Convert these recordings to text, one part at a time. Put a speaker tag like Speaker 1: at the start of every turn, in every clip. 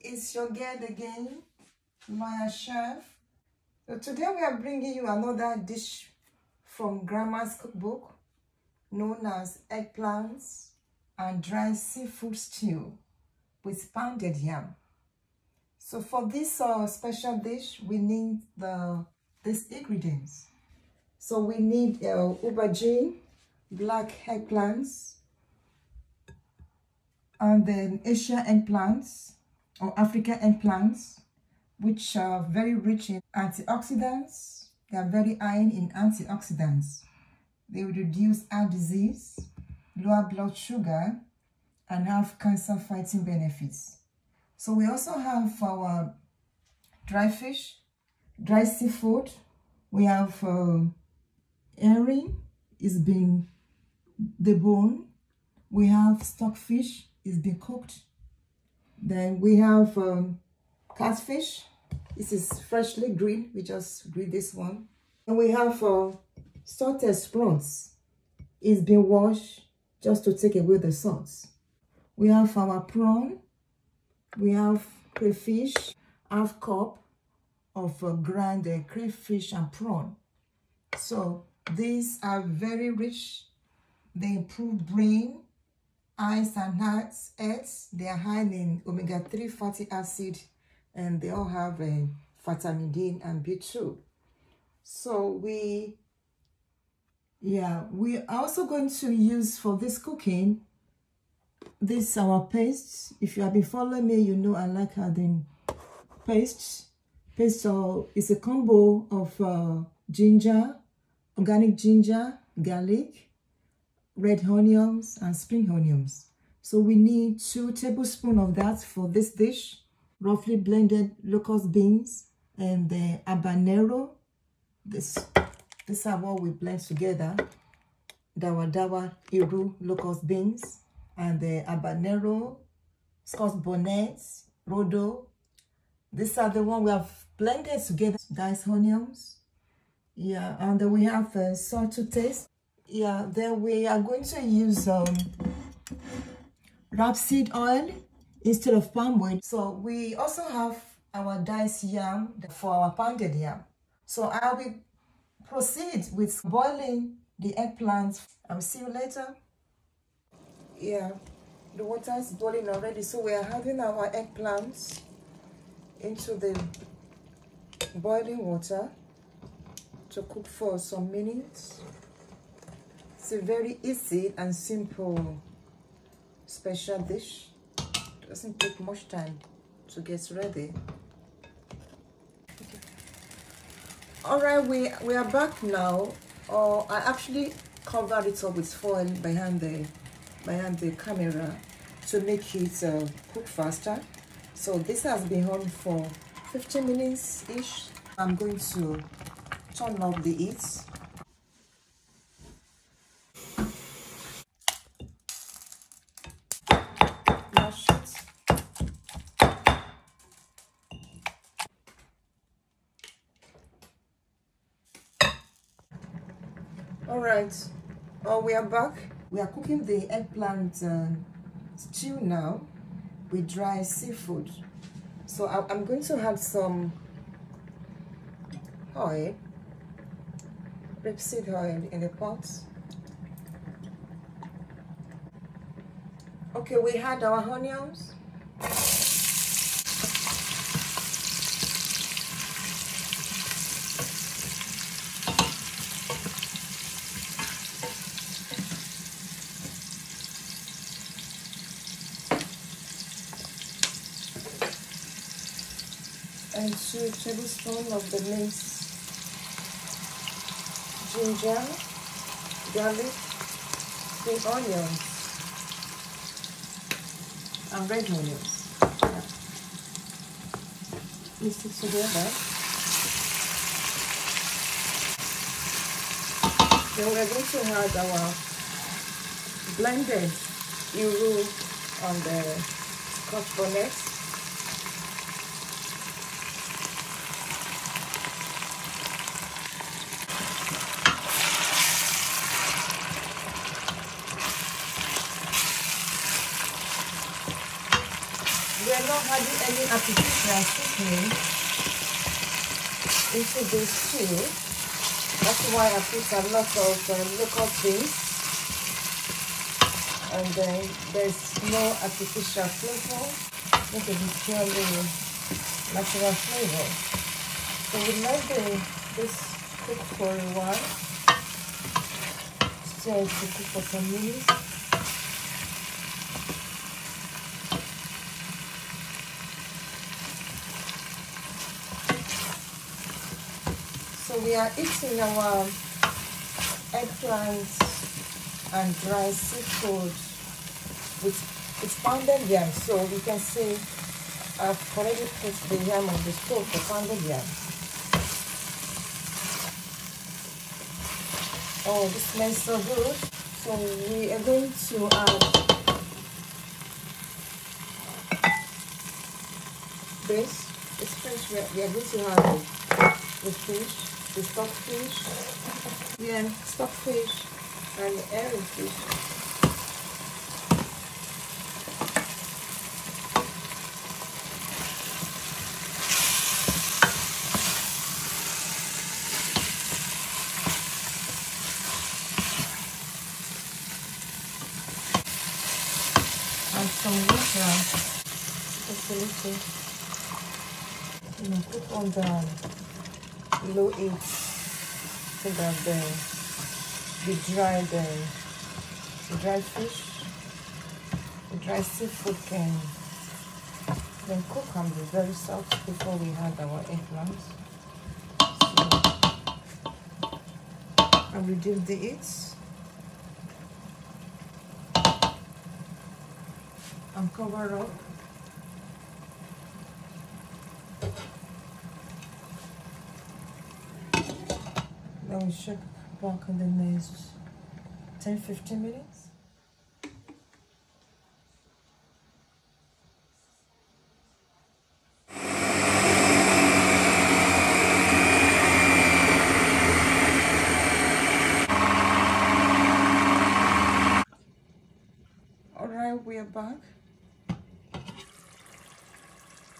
Speaker 1: it's your girl again, Maya Chef. So today we are bringing you another dish from Grandma's cookbook known as eggplants and dry seafood stew with pounded yam. So for this uh, special dish, we need the these ingredients. So we need uh, aubergine, black eggplants, and then Asian eggplants or African eggplants, which are very rich in antioxidants. They are very high in antioxidants. They would reduce heart disease, lower blood sugar, and have cancer fighting benefits. So we also have our dry fish, dry seafood. We have uh, herring, is being deboned. We have stockfish, is being cooked. Then we have um, catfish. This is freshly grilled. We just grilled this one. And we have uh, salted prawns. It's been washed just to take away the salts. We have our prawn. We have crayfish, half cup of uh, ground uh, crayfish and prawn. So these are very rich. They improve brain, eyes and hearts, eggs. They are high in omega-3 fatty acid and they all have a uh, vitamin D and B2. So we, yeah, we are also going to use for this cooking, this our paste. If you have been following me, you know I like adding paste. Paste is a combo of uh, ginger, organic ginger, garlic, red onions, and spring onions. So we need two tablespoons of that for this dish, roughly blended locust beans, and the habanero. This, this are what we blend together. Dawa dawa, iru, locust beans, and the habanero, scotch bonnet, rodo. These are the one we have blended together. Diced onions. Yeah, and then we have uh, salt to taste. Yeah, then we are going to use um, rapeseed oil instead of palm oil. So we also have our diced yam for our pounded yam. So I will proceed with boiling the eggplant. I'll see you later. Yeah, the water is boiling already. So we are having our eggplants into the boiling water to cook for some minutes. It's a very easy and simple special dish. Doesn't take much time to get ready. all right we we are back now uh, i actually covered it up with foil behind the behind the camera to make it uh, cook faster so this has been on for 15 minutes ish i'm going to turn off the heat all right oh we are back. We are cooking the eggplant uh, stew now with dry seafood. So I i'm going to add some oil rapeseed oil in the pot. Okay we had our onions and two tablespoons of the minced ginger, garlic, spring onions, and red onions. Mix it together. Then we're going to add our blended iru on the scotch bonnet not adding any artificial seasoning into this too. That's why I put a lot of um, locust beans. And then there's no artificial flavor. This is purely natural flavor. So we let the, this cook for a while. It to cook for some minutes. We are eating our eggplant and dry seafood with, with pounded yam. So we can see I've already put the yam on the stove for pounded yam. Oh, this smells so good. So we are going to add this. This fish, we are going to add the fish the stockfish, yeah, stockfish and herring fish. And some water, just a little, know, put on the low heat so that the, the dry the, the dry fish, the dry seafood can then cook and be very soft before we add our eggplant. So I reduce the heat and cover up We check back in the next 10 15 minutes. Alright, we are back.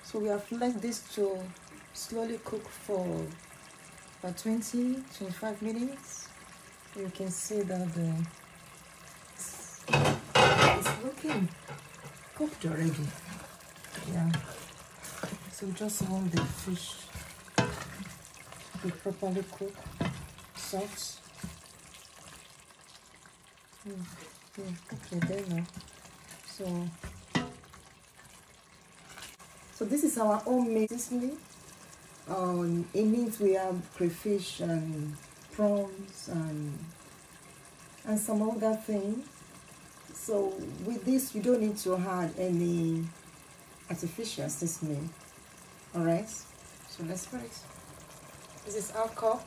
Speaker 1: So we have left this to slowly cook for for 20 25 minutes. You can see that the it's looking cooked already. Yeah. So just want the fish. To be properly cooked. Soft. Mm, yeah, okay there now so so this is our homemade seasoning um, in it we have crayfish and prawns and and some other things. So with this, you don't need to add any artificial seasoning. All right. So let's put it. This is our cup.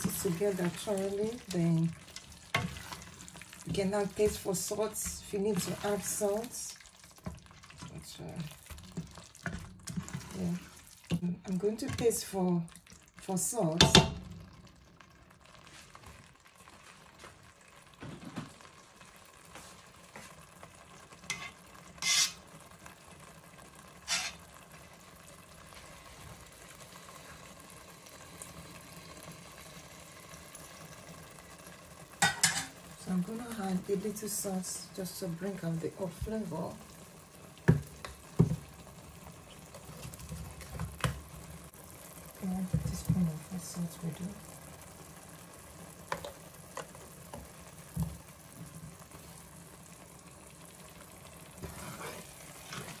Speaker 1: Together thoroughly then you can now taste for salt if you need to add salt uh, yeah. I'm going to taste for for salt I'm gonna add a little sauce just to bring out the off flavor. One teaspoon of salt do.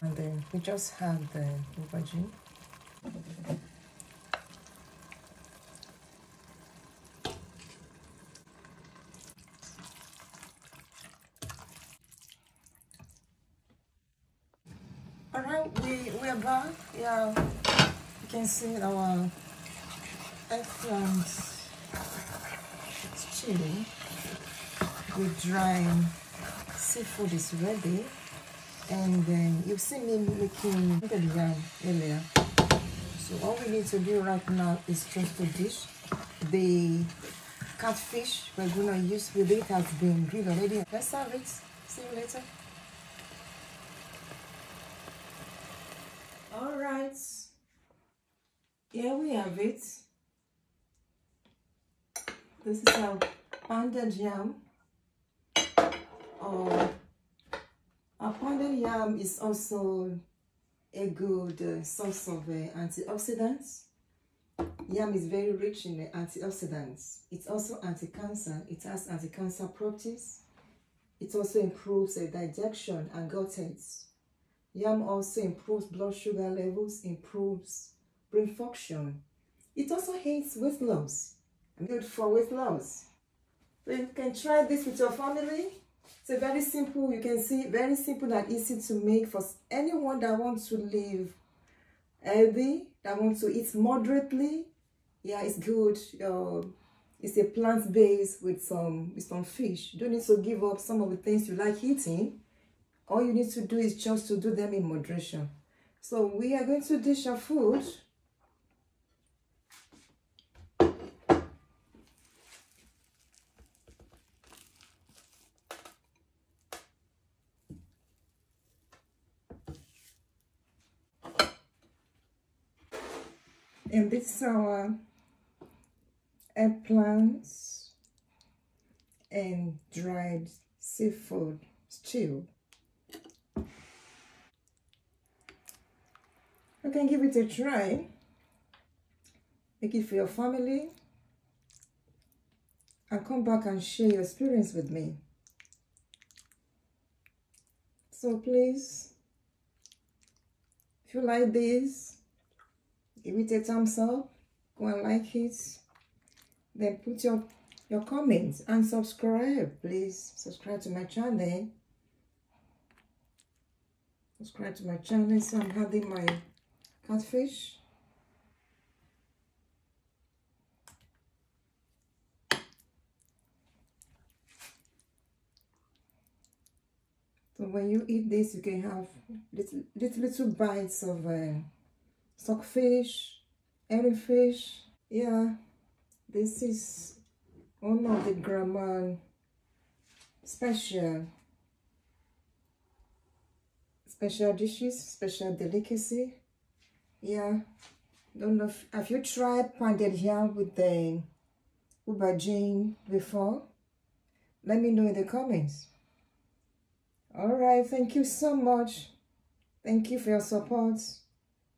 Speaker 1: And then we just have the aubergine. yeah see our eggplant chili with dry seafood is ready and then you've seen me making the yam earlier so So all we need to do right now is just to dish. The catfish we're gonna use with it has been grilled already. Let's serve it. See you later. All right. Have it. This is our pounded yam. Or our pounded yam is also a good uh, source of uh, antioxidants. Yam is very rich in antioxidants. It's also anti-cancer. It has anti-cancer properties. It also improves uh, digestion and gut health. Yam also improves blood sugar levels, improves brain function. It also aids weight loss. Good for weight loss. So you can try this with your family. It's a very simple, you can see, very simple and easy to make for anyone that wants to live healthy, that wants to eat moderately. Yeah, it's good. Uh, it's a plant-based with some, with some fish. You don't need to give up some of the things you like eating. All you need to do is just to do them in moderation. So we are going to dish our food and this is our eggplants and dried seafood stew. You can give it a try. Make it for your family. And come back and share your experience with me. So please, if you like this, give it a thumbs up go and like it. Then put your your comments and subscribe please. Subscribe to my channel. Subscribe to my channel so i'm having my catfish. So when you eat this, you can have little little, little bites of uh, stockfish, fish. Yeah, this is one of the Grandma special special dishes, special delicacy. Yeah, don't know if, have you tried pounded yam with the aubergine before? Let me know in the comments. All right, thank you so much. Thank you for your support.